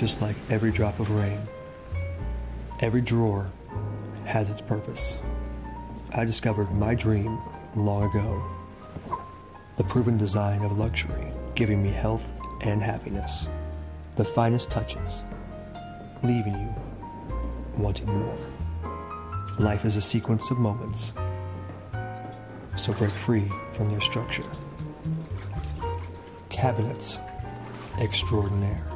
just like every drop of rain. Every drawer has its purpose. I discovered my dream long ago. The proven design of luxury, giving me health and happiness. The finest touches, leaving you wanting more. Life is a sequence of moments, so break free from their structure. Cabinets extraordinaire.